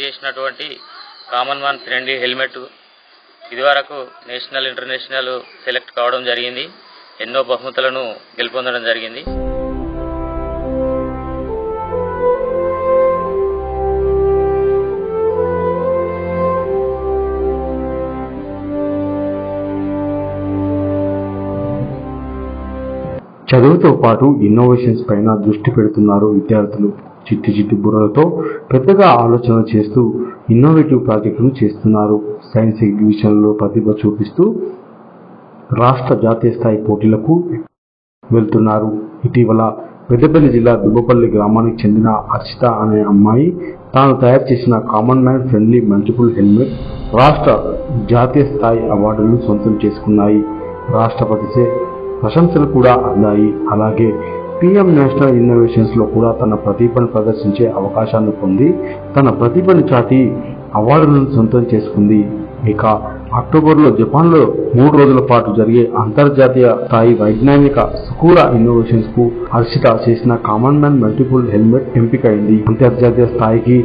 చేసినటువంటి common man friendly helmet ఇదివరకు national international select కావడం జరిగింది. ఎన్నో బహుమతులను గెలుపొందడం జరిగింది. చదువుతో పాటు ఇన్నోవేషన్స్ పైన దృష్టి పెడుతున్నారు విద్యార్థులు. చిట్టి చిట్టి బుర్రలతో పెద్దగా ఆలోచన చేస్తూ ఇన్నోవేటివ్ ప్రాజెక్టులు చేస్తున్నారు. సైన్స్ ఎగ్జిబిషన్లో ప్రతిభ చూపిస్తూ రాష్ట్ర జాతీయ స్థాయి పోటీలకు వెళ్తున్నారు. ఇటీవల పెద్దపల్లి జిల్లా దుబ్బపల్లి గ్రామానికి చెందిన అర్చిత అనే అమ్మాయి తాను తయారు చేసిన common man friendly multiple helmet రాష్ట్ర జాతీయ స్థాయి అవార్డులను సొంతం చేసుకున్నాయి. రాష్ట్రపతి ప్రశంసలు కూడా అందాయి. అలాగే పిఎం నేషనల్ ఇన్నోవేషన్స్లో కూడా తన ప్రతిభను ప్రదర్శించే అవకాశాన్ని పొంది తన ప్రతిభను చాటి అవార్డులను సొంతం చేసుకుంది. ఇక అక్టోబర్లో జపాన్లో మూడు రోజుల పాటు జరిగే అంతర్జాతీయ స్థాయి వైజ్ఞానిక సుకూర ఇన్నోవేషన్స్కు హర్షిత చేసిన కామన్ మ్యాన్ మల్టిపుల్ హెల్మెట్ ఎంపికైంది. అంతర్జాతీయ స్థాయికి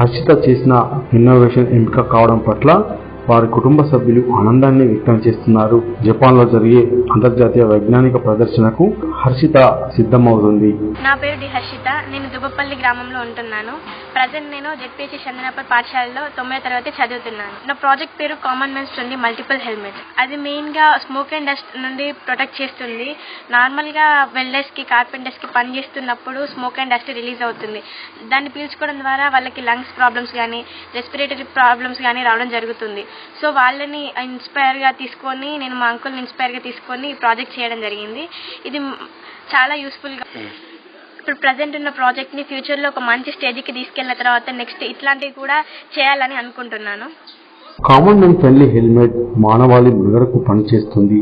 హర్షిత చేసిన ఇన్నోవేషన్ ఎంపిక కావడం పట్ల వారి కుటుంబ సభ్యులు ఆనందాన్ని వ్యక్తం చేస్తున్నారు. జపాన్లో జరిగే అంతర్జాతీయ వైజ్ఞానిక ప్రదర్శనకు హర్షిత సిద్ధమవుతుంది. నా పేరు హర్షిత. నేను దుబ్బపల్లి గ్రామంలో ఉంటున్నాను. ప్రజెంట్ నేను జెడ్పీసీ చంద్రనపర్ పాఠశాలలో తొమ్మిదో తరగతి చదువుతున్నాను. నా ప్రాజెక్ట్ పేరు common men's friendly multiple helmet. అది మెయిన్గా స్మోక్ అండ్ డస్ట్ నుండి ప్రొటెక్ట్ చేస్తుంది. నార్మల్గా వెల్డర్స్కి కార్పెంటర్స్కి పని చేస్తున్నప్పుడు స్మోక్ అండ్ డస్ట్ రిలీజ్ అవుతుంది. దాన్ని పీల్చుకోవడం ద్వారా వాళ్ళకి లంగ్స్ ప్రాబ్లమ్స్ కానీ రెస్పిరేటరీ ప్రాబ్లమ్స్ కానీ రావడం జరుగుతుంది. సో వాళ్ళని ఇన్స్పైర్గా తీసుకొని నేను మా అంకుల్ని ఇన్స్పైర్గా తీసుకొని ఈ ప్రాజెక్ట్ చేయడం జరిగింది. ఇది చాలా యూస్ఫుల్గా ఇప్పుడు ప్రజెంట్ ఉన్న ప్రాజెక్ట్ని ఫ్యూచర్లో ఒక మంచి స్టేజ్కి తీసుకెళ్ళిన తర్వాత నెక్స్ట్ ఇట్లాంటివి కూడా చేయాలని అనుకుంటున్నాను. కామన్ మెన్ ఫ్రెండ్లీ హెల్మెట్ మానవాళి మృగరకు పనిచేస్తుంది.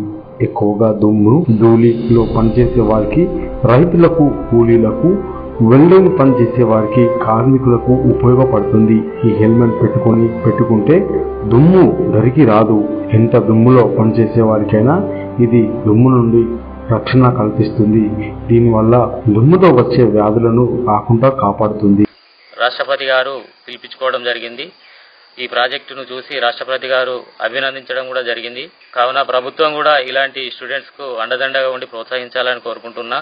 ఎక్కువగా దుమ్ము ధూళిలో పనిచేసే వారికి రైతులకు కూలీలకు వెల్డింగ్ పనిచేసే వారికి కార్మికులకు ఉపయోగపడుతుంది. ఈ హెల్మెట్ పెట్టుకొని పెట్టుకుంటే దుమ్ము దరికి రాదు. ఎంత దుమ్ములో పనిచేసే వారికైనా ఇది దుమ్ము నుండి రక్షణ కల్పిస్తుంది. దీనివల్ల దుమ్ముతో వచ్చే వ్యాధులను రాకుండా కాపాడుతుంది. రాష్ట్రపతి గారు పిలిపించుకోవడం జరిగింది. ఈ ప్రాజెక్టును చూసి రాష్ట్రపతి గారు అభినందించడం కూడా జరిగింది. కావున ప్రభుత్వం కూడా ఇలాంటి స్టూడెంట్స్కు అండదండగా ఉండి ప్రోత్సహించాలని కోరుకుంటున్నా.